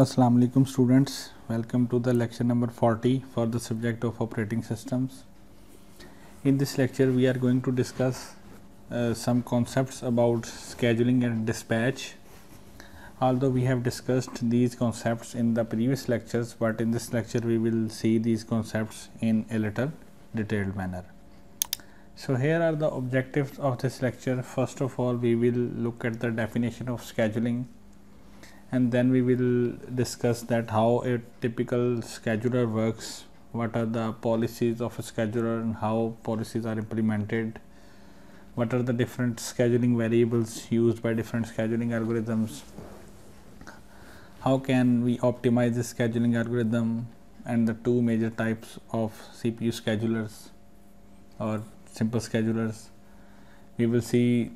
Assalamu alaikum students. Welcome to the lecture number 40 for the subject of operating systems. In this lecture we are going to discuss uh, some concepts about scheduling and dispatch. Although we have discussed these concepts in the previous lectures but in this lecture we will see these concepts in a little detailed manner. So here are the objectives of this lecture. First of all we will look at the definition of scheduling and then we will discuss that how a typical scheduler works what are the policies of a scheduler and how policies are implemented what are the different scheduling variables used by different scheduling algorithms how can we optimize the scheduling algorithm and the two major types of cpu schedulers or simple schedulers. We will see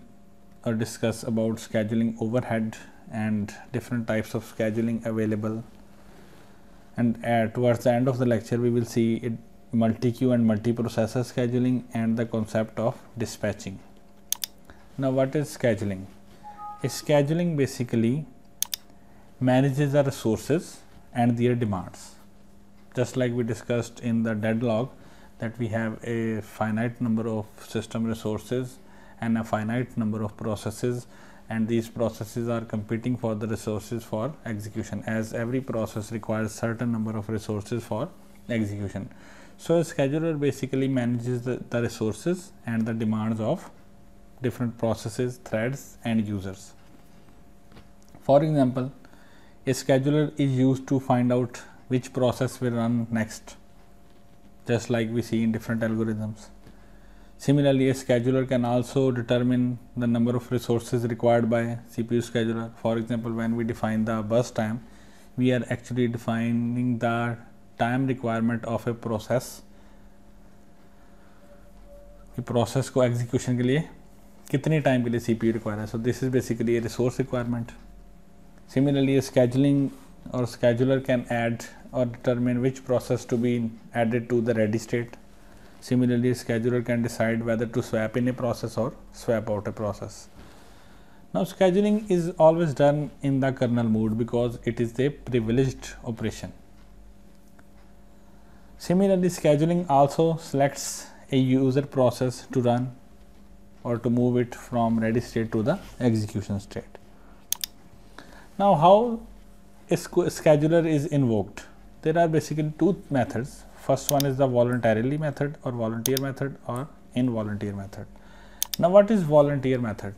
or discuss about scheduling overhead and different types of scheduling available and uh, towards the end of the lecture we will see it multi-queue and multi-processor scheduling and the concept of dispatching. Now what is scheduling? A scheduling basically manages the resources and their demands. Just like we discussed in the deadlock that we have a finite number of system resources and a finite number of processes and these processes are competing for the resources for execution as every process requires certain number of resources for execution. So, a scheduler basically manages the, the resources and the demands of different processes, threads and users. For example, a scheduler is used to find out which process will run next just like we see in different algorithms. Similarly, a scheduler can also determine the number of resources required by CPU scheduler. For example, when we define the burst time, we are actually defining the time requirement of a process. process को execution के लिए कितने time के लिए CPU require है. So this is basically a resource requirement. Similarly, a scheduling or scheduler can add or determine which process to be added to the ready state Similarly, a scheduler can decide whether to swap in a process or swap out a process. Now, scheduling is always done in the kernel mode because it is a privileged operation. Similarly, scheduling also selects a user process to run or to move it from ready state to the execution state. Now, how a scheduler is invoked? There are basically two methods first one is the voluntarily method or volunteer method or involunteer method. Now, what is volunteer method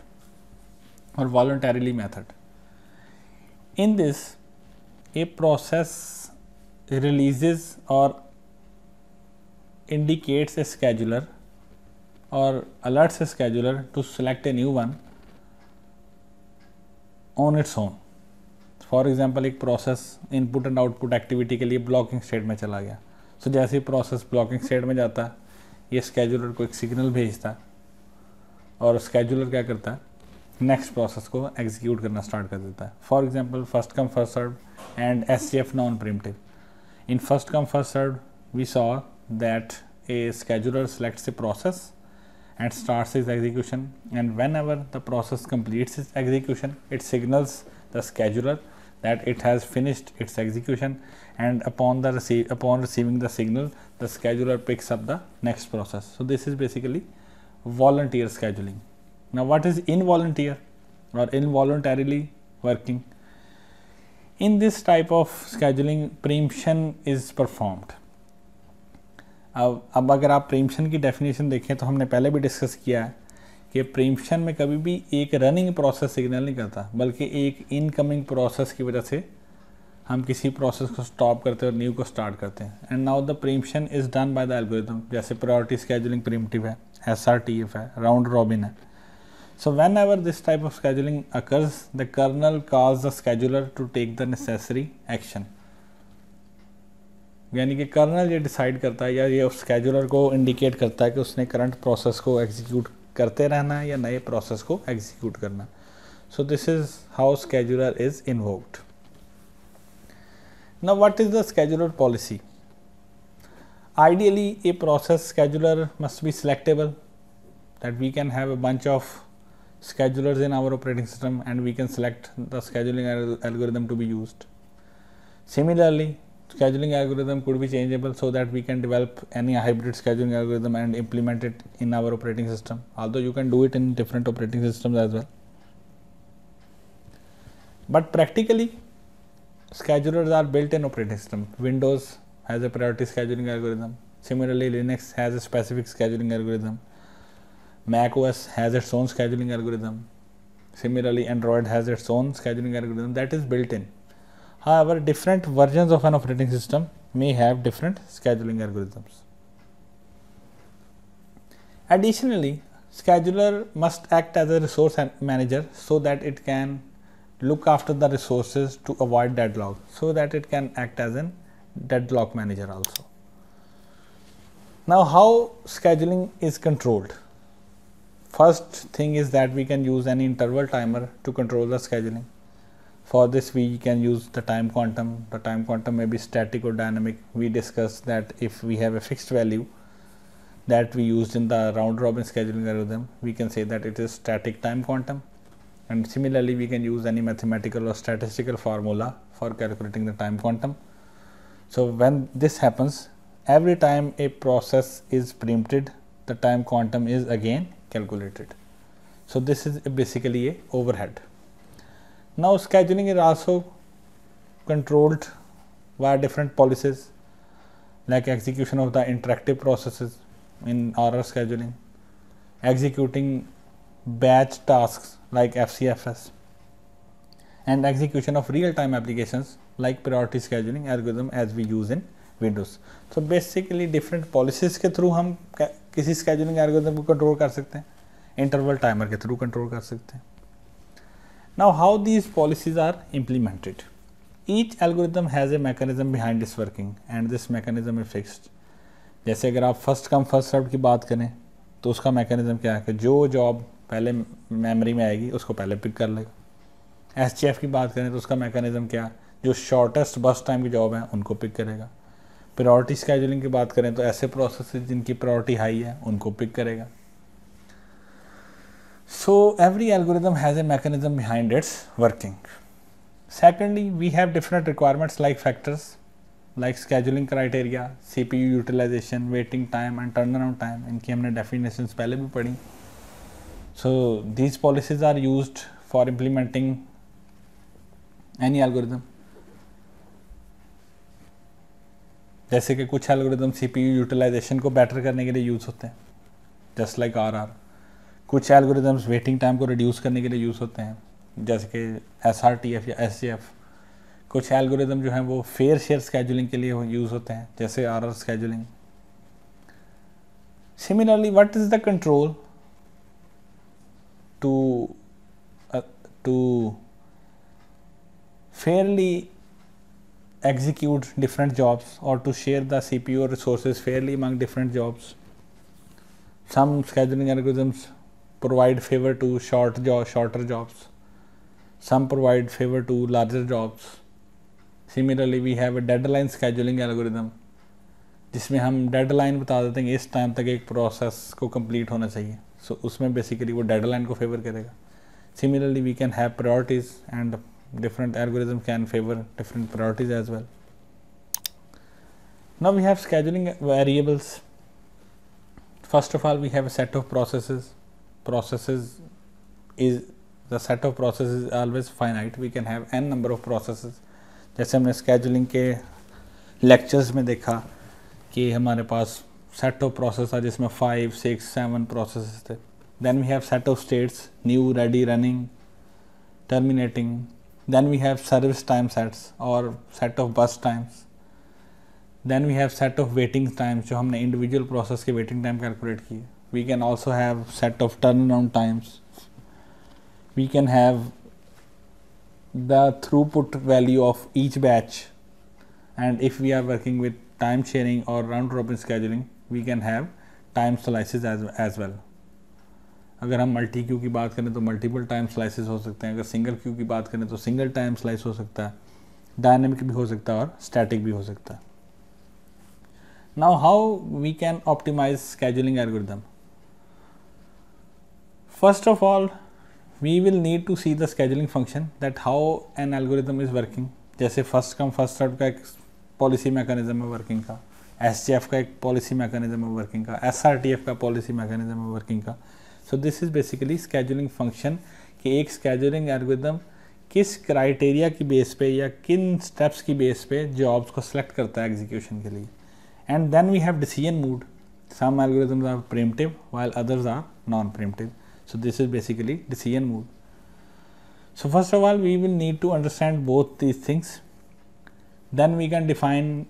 or voluntarily method? In this, a process releases or indicates a scheduler or alerts a scheduler to select a new one on its own. For example एक process input and output activity के लिए blocking state में चला गया so जैसे ही process blocking state में जाता है ये स्केजुलर को एक सिग्नल भेजता है और स्केजुलर क्या करता है नेक्स्ट प्रोसेस को एग्जीक्यूट करना स्टार्ट कर देता। है for example first come first serve and S C F non primitive in first come first serve we saw that a scheduler selects a process and starts its execution. And whenever the process completes its execution, it signals the scheduler that it has finished its execution and upon the receive upon receiving the signal the scheduler picks up the next process so this is basically volunteer scheduling now what is involunteer or involuntarily working in this type of scheduling preemption is performed अब अब अगर आप प्रीम्पशन की definition देखें तो हमने पहले भी डिस्कस किया है कि प्रीम्पशन में कभी भी एक रनिंग प्रोसेस सिग्नल नहीं करता, बल्कि एक इनकमिंग प्रोसेस की वजह से हम किसी प्रोसेस को स्टॉप करते हैं और न्यू को स्टार्ट करते हैं। And now the preemption is done by the algorithm जैसे प्रायोरिटी स्केजुलिंग प्रीमटिव है एस आर टी एफ़ है राउंड रॉबिन है। So whenever this type of scheduling occurs the kernel cause the scheduler to take the necessary action यानी कि kernel ये decide करता है या ये उस स्केजुलर को इंडिकेट करता है कि उसने करंट प्रोसेस को एग्जीक्यूट करते रहना या नए प्रोसेस को एग्जीक्यूट करना so this is how scheduler is invoked now what is the scheduler policy ideally a process scheduler must be selectable that we can have a bunch of schedulers in our operating system and we can select the scheduling algorithm to be use similarly scheduling algorithm could be changeable so that we can develop any hybrid scheduling algorithm and implement it in our operating system. Although you can do it in different operating systems as well. But practically, schedulers are built in operating system. Windows has a priority scheduling algorithm. Similarly, Linux has a specific scheduling algorithm. Mac OS has its own scheduling algorithm. Similarly, Android has its own scheduling algorithm that is built in. However, different versions of an operating system may have different scheduling algorithms. Additionally, scheduler must act as a resource manager so that it can look after the resources to avoid deadlock so that it can act as an deadlock manager also. Now how scheduling is controlled? First thing is that we can use an interval timer to control the scheduling. For this we can use the time quantum. The time quantum may be static or dynamic. We discussed that if we have a fixed value that we used in the round robin scheduling algorithm, we can say that it is static time quantum and similarly we can use any mathematical or statistical formula for calculating the time quantum. So when this happens every time a process is preempted the time quantum is again calculated. So this is basically a overhead. Now scheduling is also controlled via different policies like execution of the interactive processes in RR scheduling, executing batch tasks like FCFS and execution of real-time applications like priority scheduling algorithm as we use in Windows. So basically different policies के through हम किसी scheduling algorithm को control कर सकते हैं interval timer के through control कर सकते हैं Now, how these policies are implemented? Each algorithm has a mechanism behind its working, and this mechanism is fixed. जैसे अगर आप फ़र्स्ट कम फ़र्स्ट सर्व की बात करें तो उसका मैकेनिज्म क्या है कि जो जॉब पहले मेमोरी में आएगी, उसको पहले पिक कर लेगा एस की बात करें तो उसका मैकेनिज्म क्या जो शॉर्टेस्ट बस टाइम की जॉब है, उनको पिक करेगा प्रायोरिटी स्केजुलिंग की बात करें तो ऐसे प्रोसेस जिनकी प्रायोरिटी हाई है, उनको पिक करेगा so has a mechanism behind its working secondly we have different requirements like factors like scheduling criteria C P U utilisation waiting time and turn around time इनकी हमने definition पहले भी पढ़ी। So, these policies are used for implementing any algorithm. जैसे कि कुछ algorithm CPU utilisation को better करने के लिए यूज़ होते हैं जस्ट लाइक आर आर कुछ एल्गोरिदम्स वेटिंग टाइम को रिड्यूस करने के लिए यूज़ होते हैं, जैसे कि एस आर टी एफ़ या एस सी एफ़ कुछ एल्गोरिदम जो हैं वो फेयर शेयर स्केजुलिंग के लिए यूज़ होते हैं, जैसे R R scheduling similarly what is the control to to fairly execute different jobs और to share the C P O resources fairly among different jobs some scheduling algorithms provide favor to short job, shorter jobs. Some provide favor to larger jobs. Similarly, we have a deadline scheduling algorithm जिसमें हम deadline बता देते हैं कि इस time तक एक process को कंप्लीट होना चाहिए सो so, उसमें बेसिकली वो डेडलाइन को फेवर करेगा similarly we can have priorities and different algorithm can favor different priorities as well. Now we have scheduling variables. First of all, we have a set of processes. Processes is the set of processes is always finite. We can have n number of processes. जैसे हमने scheduling के lectures में देखा कि हमारे पास set of process था जिसमें five six seven process थे then we have set of states new ready running terminating then we have service time sets or set of bus times then we have set of waiting times जो हमने individual process के waiting time calculate किए we can also have set of turnaround times we can have the throughput value of each batch and if we are working with time sharing or round robin scheduling we can have time slices as well अगर हम multi queue की बात करें तो multiple time slices हो सकते हैं अगर सिंगल क्यू की बात करें तो सिंगल टाइम स्लाइस हो सकता है डायनेमिक भी हो सकता है और स्टैटिक भी हो सकता है now how we can optimise scheduling algorithm first of all we will need to see the scheduling function that how an algorithm is working. जैसे फ़र्स्ट कम फ़र्स्ट सर्व का एक पॉलिसी मैकेनिज्म है working का. S का एक policy mechanism है working का. SRTF का पॉलिसी मैकेनिज्म है वर्किंग का. So this is basically scheduling function कि एक स्केजुलिंग एल्गोरिदम किस क्राइटेरिया की बेस पे या किन स्टेप्स की बेस पे जॉब्स को सिलेक्ट करता है एग्जीक्यूशन के लिए. And then we have decision mode algorithms are preemptive while others are non preemptive so, this is basically decision mood so, first of all, we will need to understand both these things. Then we can define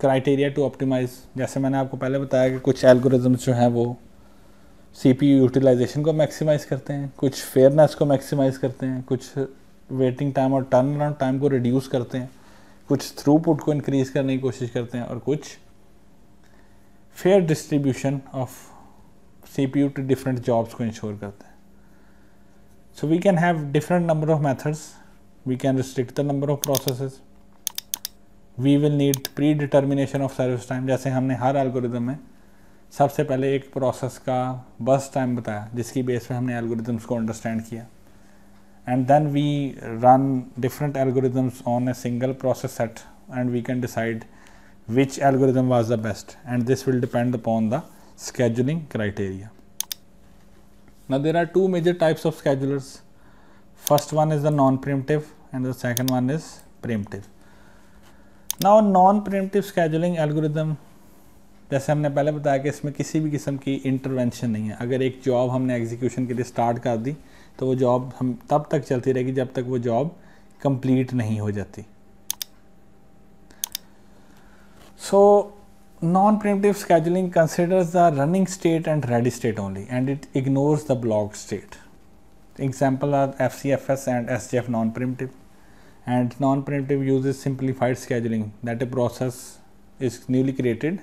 criteria to optimise जैसे मैंने आपको पहले बताया कि कुछ algorithms जो हैं वो सी पी यूटिलाइजेशन को मैक्सिमाइज करते हैं, कुछ फेयरनेस को मैक्सिमाइज करते हैं, कुछ वेटिंग टाइम और टर्न अराउंड टाइम को रिड्यूस करते हैं, कुछ थ्रू पुट को इंक्रीज करने की कोशिश करते हैं और कुछ fair distribution of C P U to different jobs को इंश्योर करते हैं। So we can have different number of methods we can restrict the number of processes we will need pre determination of service time जैसे हमने हर algorithm में सबसे पहले एक process का बस टाइम बताया, जिसकी बेस पे हमने एल्गोरिदम्स को अंडरस्टैंड किया। And then we run different algorithms on a single process set, and we can decide which algorithm was the best. And this will depend upon the scheduling criteria. Now there are two major types of schedulers. First one is the non-preemptive and the second one is preemptive. Now non-preemptive scheduling algorithm जैसे हमने पहले बताया कि इसमें किसी भी किस्म की इंटरवेंशन नहीं है अगर एक जॉब हमने एग्जीक्यूशन के लिए स्टार्ट कर दी तो वो जॉब हम तब तक चलती रहेगी जब तक वो जॉब कंप्लीट नहीं हो जाती so non non-primitive scheduling considers the running state and ready state only and it ignores the blocked state. Example are FCFS and SGF non-primitive and non-primitive uses simplified scheduling that a process is newly created,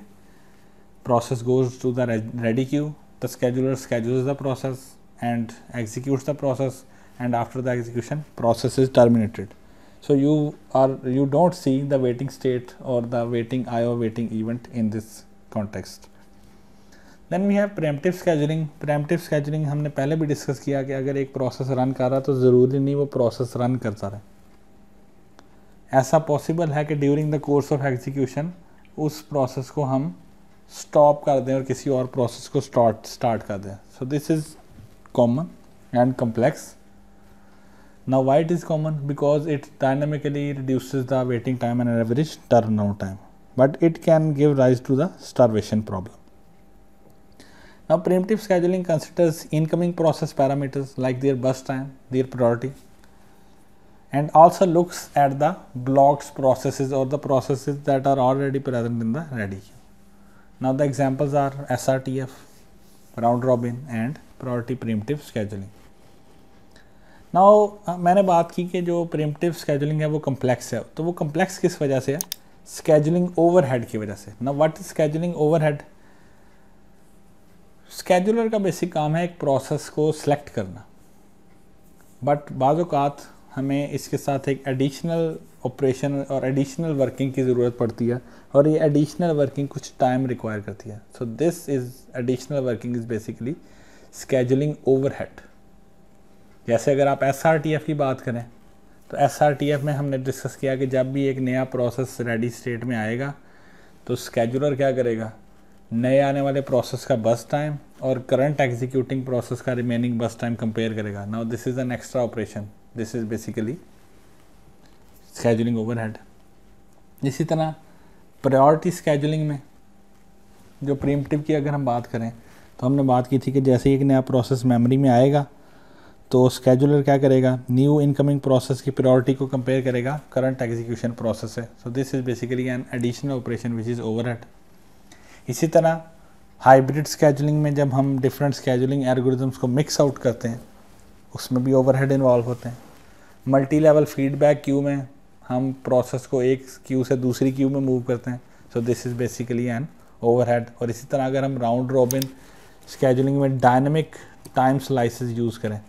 process goes to the ready queue, the scheduler schedules the process and executes the process and after the execution process is terminated. So, you are, you don't see the waiting state or the waiting IO waiting event in this context. Then we have preemptive scheduling preemptive scheduling हमने पहले भी discuss किया कि अगर एक process run कर रहा तो ज़रूरी नहीं वो प्रोसेस रन करता रहे। ऐसा पॉसिबल है कि during the course of execution उस प्रोसेस को हम स्टॉप कर दें और किसी और प्रोसेस को स्टार्ट स्टार्ट कर दें। So this is common and complex. Now why it is common? Because it dynamically reduces the waiting time and average turnaround time. But it can give rise to the starvation problem. Now preemptive scheduling considers incoming process parameters like their burst time, their priority and also looks at the blocks processes or the processes that are already present in the ready queue. Now the examples are SRTF, round robin and priority preemptive scheduling. Now मैंने बात की कि जो प्रीमटिव scheduling है, वो complex है। तो वो कम्प्लेक्स किस वजह से है? स्केजुलिंग ओवरहेड की वजह से। ना what is scheduling overhead scheduler का बेसिक काम है एक प्रोसेस को सिलेक्ट करना। बट बाज़ात हमें इसके साथ एक एडिशनल ऑपरेशन और एडिशनल वर्किंग की ज़रूरत पड़ती है और ये एडिशनल वर्किंग कुछ टाइम रिक्वायर करती है। So this is additional working is basically scheduling overhead जैसे अगर आप SRTF की बात करें तो SRTF में हमने डिस्कस किया कि जब भी एक नया प्रोसेस रेडी स्टेट में आएगा तो स्केजुलर क्या करेगा? नए आने वाले प्रोसेस का बस टाइम और करंट एग्जीक्यूटिंग प्रोसेस का रिमेनिंग बस टाइम कंपेयर करेगा। Now this is an extra operation this is basically scheduling overhead इसी तरह प्रायोरिटी स्केजुलिंग में जो प्रीमटिव की अगर हम बात करें तो हमने बात की थी कि जैसे ही एक नया प्रोसेस मेमोरी में आएगा तो स्केजुलर क्या करेगा? न्यू इनकमिंग प्रोसेस की प्रायोरिटी को कंपेयर करेगा। करंट एग्जीक्यूशन प्रोसेस है। So this is basically an additional operation which is overhead इसी तरह हाइब्रिड स्केजुलिंग में जब हम डिफरेंट स्केजुलिंग एल्गोरिदम्स को मिक्स आउट करते हैं, उसमें भी ओवरहेड इन्वॉल्व होते हैं। मल्टी लेवल फीडबैक क्यू में हम प्रोसेस को एक क्यू से दूसरी क्यू में मूव करते हैं। So this is basically an overhead और इसी तरह अगर हम राउंड रॉबिन स्केजुलिंग में डायनमिक टाइम स्लाइसेस यूज़ करें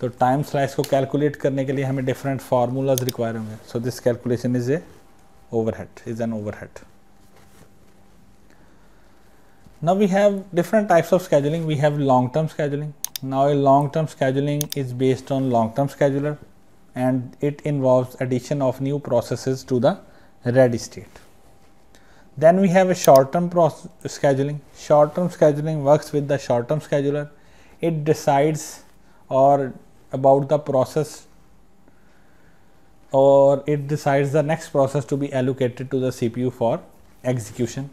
तो टाइम स्लाइस को कैलकुलेट करने के लिए हमें डिफरेंट फार्मूलाज रिक्वायर होंगे। So this calculation is a overhead is an overhead now we have different types of scheduling we have long term scheduling now a long term scheduling is based on long term scheduler and it involve addition of new process to the ready state then we have a short term scheduling. Short term scheduling works with the short term scheduler. It decides or about the process or it decides the next process to be allocated to the CPU for execution.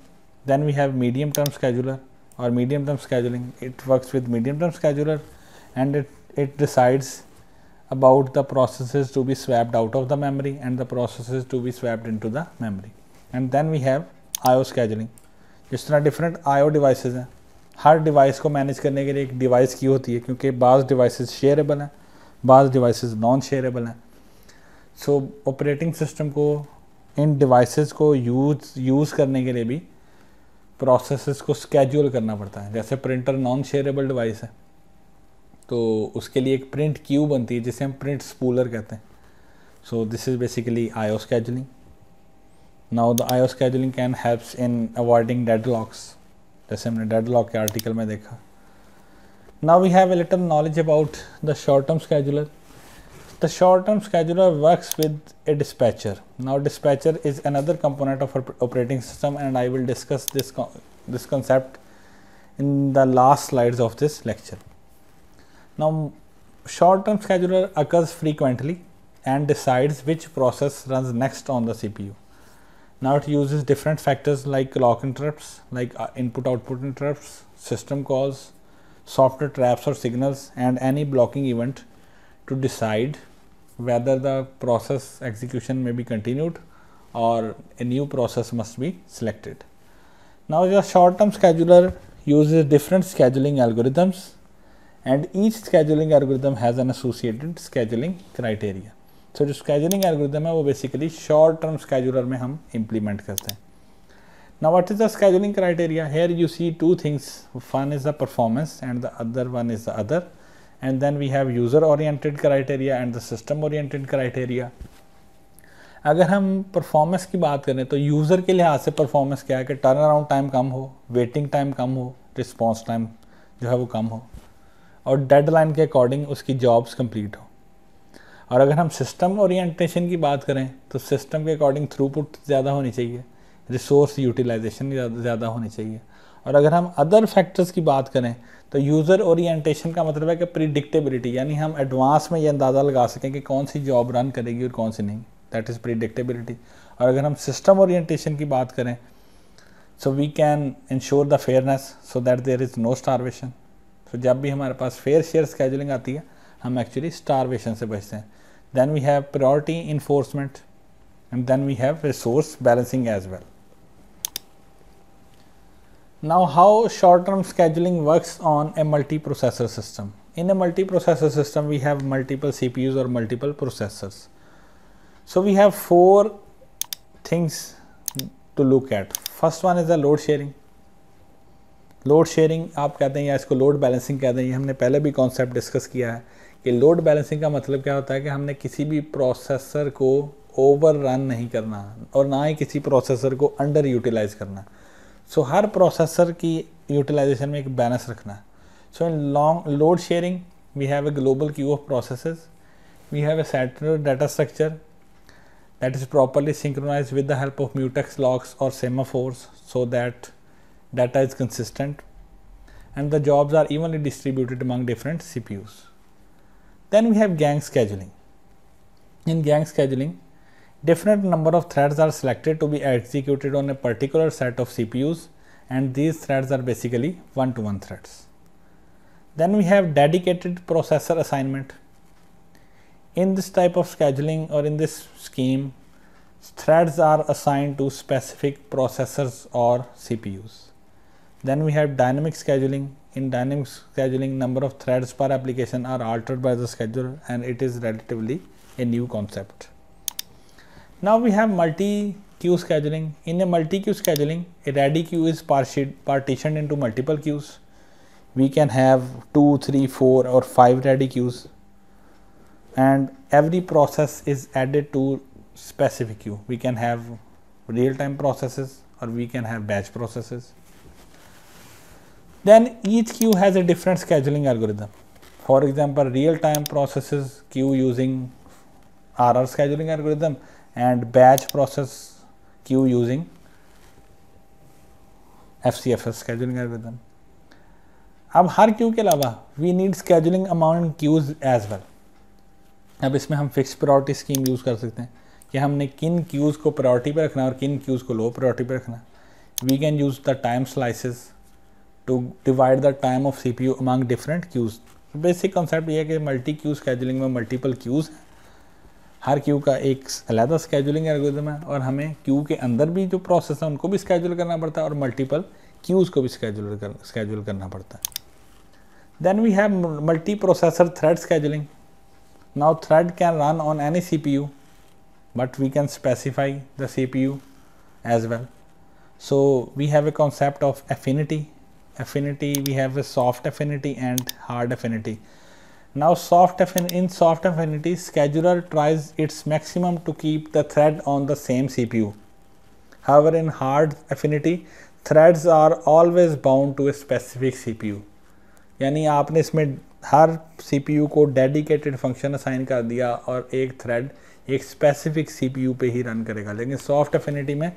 Then we have medium term scheduler or medium term scheduling. It works with medium term scheduler and it, it decides about the processes to be swapped out of the memory and the processes to be swapped into the memory. And then we have IO scheduling. जिस तरह different IO devices हैं हर device को manage करने के लिए एक device की होती है क्योंकि बाज़ डिवाइसेस शेयरेबल हैं बाज़ डिवाइसेस नॉन शेयरेबल हैं। सो ऑपरेटिंग सिस्टम को इन डिवाइसेस को यूज़ यूज़ करने के लिए भी प्रोसेसेस को स्केड्यूल करना पड़ता है। जैसे प्रिंटर नॉन शेयरेबल डिवाइस है तो उसके लिए एक प्रिंट क्यू बनती है, जिसे हम प्रिंट स्पूलर कहते हैं। So this is basically IO scheduling now the I O scheduling can helps in avoiding deadlocks जैसे हमने डेड लॉक के आर्टिकल में देखा। Now we have a little knowledge about the short term scheduler. The short term scheduler works with a dispatcher. Now dispatcher is another component of our operating system and I will discuss this, con this concept in the last slides of this lecture. Now short term scheduler occurs frequently and decides which process runs next on the CPU. Now it uses different factors like clock interrupts, like uh, input output interrupts, system calls, software traps or signals and any blocking event to decide whether the process execution may be continued or a new process must be selected. Now the short term scheduler uses different scheduling algorithms and each scheduling algorithm has an associated scheduling criteria. So जो scheduling algorithm है वो basically short term scheduler में हम implement करते हैं. Now what is the scheduling criteria? Here you see two things. One is the performance and the other one is the other. and then we have user oriented criteria and the system oriented criteria अगर हम performance की बात करें तो user के लिहाज से performance क्या है कि टर्न अराउंड टाइम कम हो वेटिंग टाइम कम हो रिस्पॉन्स टाइम जो है वो कम हो और डेडलाइन के अकॉर्डिंग उसकी जॉब्स कंप्लीट हो और अगर हम सिस्टम ओरिएंटेशन की बात करें तो सिस्टम के अकॉर्डिंग थ्रूपुट ज़्यादा होनी चाहिए रिसोर्स यूटिलाइजेशन ज़्यादा होनी चाहिए। और अगर हम अदर फैक्टर्स की बात करें तो यूज़र ओरिएंटेशन का मतलब है कि प्रिडिक्टेबिलिटी यानी हम एडवांस में ये अंदाज़ा लगा सकें कि कौन सी जॉब रन करेगी और कौन सी नहीं। दैट इज़ प्रिडिक्टेबिलिटी और अगर हम सिस्टम ओरिएंटेशन की बात करें so we can ensure the fairness so that there is no starvation so जब भी हमारे पास फेयर शेयर स्केजुलिंग आती है, हम एक्चुअली स्टारवेशन से बचते हैं। Then we have priority enforcement and then we have resource balancing as well Now how short-term scheduling works on a multiprocessor system. In a multiprocessor system we have multiple CPUs or multiple processors. So we have four things to look at. First one is the load sharing. Load sharing आप कहते हैं या इसको load balancing कहते हैं ये हमने पहले भी कॉन्सेप्ट डिस्कस किया है कि लोड बैलेंसिंग का मतलब क्या होता है कि हमने किसी भी प्रोसेसर को ओवर रन नहीं करना और ना ही किसी प्रोसेसर को अंडर यूटिलाइज करना सो so, हर प्रोसेसर की यूटिलाइजेशन में एक बैलेंस रखना है so in long load sharing we have a global queue of processes we have a central data structure that is properly synchronized with the help of mutex locks or semaphores so that data is consistent and the jobs are evenly distributed among different CPUs. Then we have gang scheduling. In gang scheduling, Different number of threads are selected to be executed on a particular set of CPUs and these threads are basically one-to-one -one threads. Then we have dedicated processor assignment. In this type of scheduling or in this scheme, threads are assigned to specific processors or CPUs. Then we have dynamic scheduling. In dynamic scheduling, number of threads per application are altered by the scheduler and it is relatively a new concept. Now we have multi-queue scheduling. In a multi-queue scheduling, a ready queue is partitioned into multiple queues. We can have two, three, four, or five ready queues, and every process is added to specific queue. We can have real-time processes or we can have batch processes. Then each queue has a different scheduling algorithm. For example, real-time processes queue using RR scheduling algorithm and batch process queue using FCFS scheduling algorithm. अब हर queue के अलावा we need scheduling amount queues as well अब इसमें हम fix priority scheme use कर सकते हैं कि हमने किन क्यूज़ को प्रायोरिटी पे रखना और किन क्यूज़ को लो प्रायोरिटी पे रखना we can use the time slices to divide the time of C P U among different queues basic concept ये है कि मल्टी क्यू स्केजुलिंग में मल्टीपल क्यूज़ हैं। हर क्यू का एक अलहदा स्केजुलिंग एलगोरिज्म है और हमें क्यू के अंदर भी जो प्रोसेस है उनको भी स्केजुल करना पड़ता है और मल्टीपल क्यूज़ को भी स्केजुल कर स्केजुल करना पड़ता है। Then we have multi processor thread scheduling now thread can run on any C P U but we can specify the C P U as well so we have a concept of affinity affinity we have a soft affinity and hard affinity Now soft in soft affinity, scheduler tries its maximum to keep the thread on the same CPU. However, in hard affinity, threads are always bound to a specific CPU. यानी आपने इसमें हर CPU को dedicated function assign कर दिया और एक thread एक स्पेसिफिक सीपीयू पे ही रन करेगा लेकिन सॉफ्ट एफिनिटी में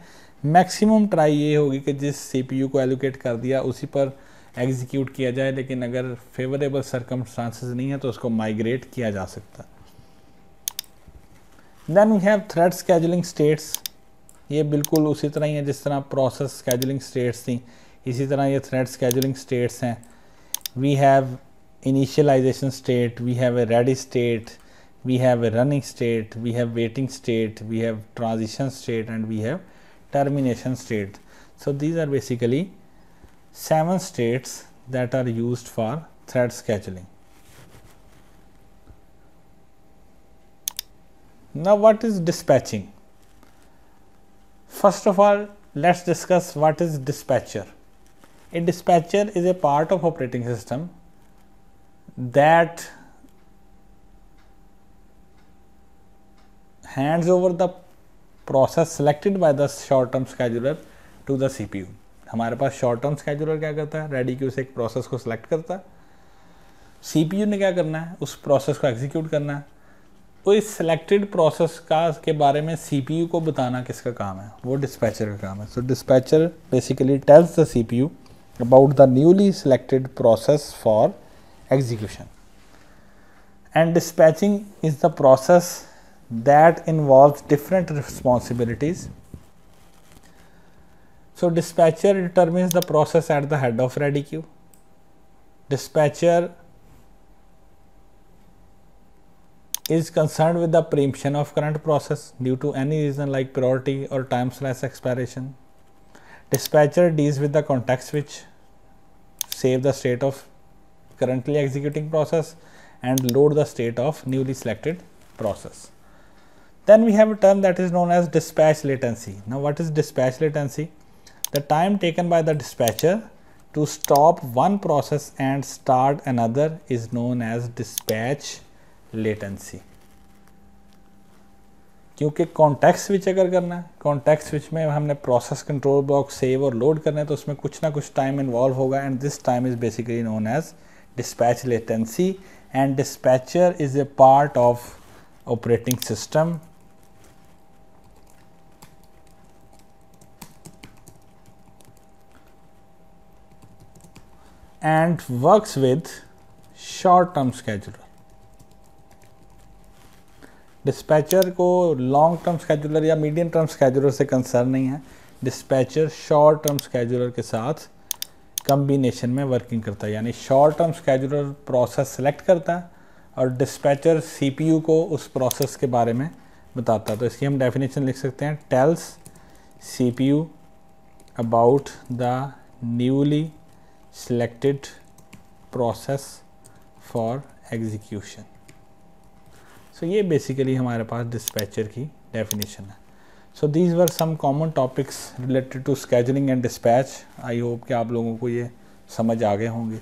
मैक्सिमम ट्राई ये होगी कि जिस सीपीयू को एलोकेट कर दिया उसी पर एग्जीक्यूट किया जाए, लेकिन अगर फेवरेबल सर्कमस्टांसेस नहीं है तो उसको माइग्रेट किया जा सकता। Then we have thread scheduling states ये बिल्कुल उसी तरह ही है जिस तरह प्रोसेस स्केजलिंग स्टेट्स थी। इसी तरह ये थ्रेड स्केजलिंग स्टेट्स हैं। We have initialisation state we have a ready state we have a running state we have waiting state we have transition state and we have termination state so these are basically 7 states that are used for thread scheduling. Now, what is dispatching? First of all, let us discuss what is dispatcher. A dispatcher is a part of operating system that hands over the process selected by the short term scheduler to the CPU. हमारे पास short term scheduler क्या करता है? Ready queue से एक process को select करता है। सीपीयू ने क्या करना है? उस प्रोसेस को एग्जीक्यूट करना है। तो इस सिलेक्टेड प्रोसेस का, के बारे में सीपीयू को बताना किसका काम है? वो डिस्पैचर का काम है। सो dispatcher basically tells the CPU about the newly selected process for execution And dispatching is the process that involves different responsibilities. So, dispatcher determines the process at the head of ready queue. Dispatcher is concerned with the preemption of current process due to any reason like priority or time slice expiration Dispatcher deals with the context switch, save the state of currently executing process and load the state of newly selected process. Then we have a term that is known as dispatch latency. Now what is dispatch latency? The time taken by the dispatcher to stop one process and start another is known as dispatch latency. क्योंकि contact switch अगर करना है contact switch में हमने process control block save और load करना है तो उसमें कुछ ना कुछ टाइम इन्वॉल्व होगा and this time is basically known as dispatch latency and dispatcher is a part of operating system and works with short term scheduler. Dispatcher को लॉन्ग टर्म स्केजुलर या मीडियम टर्म स्केजुलर से concern नहीं है. Dispatcher short term scheduler के साथ combination में working करता है. यानी short term scheduler process select करता है और डिस्पैचर सीपीयू को उस प्रोसेस के बारे में बताता है. तो इसकी हम डेफिनेशन लिख सकते हैं. Tells CPU about the newly selected process for execution so, ये basically हमारे पास dispatcher की definition है so these were some common topics related to scheduling and dispatch I hope कि आप लोगों को ये समझ आ गए होंगे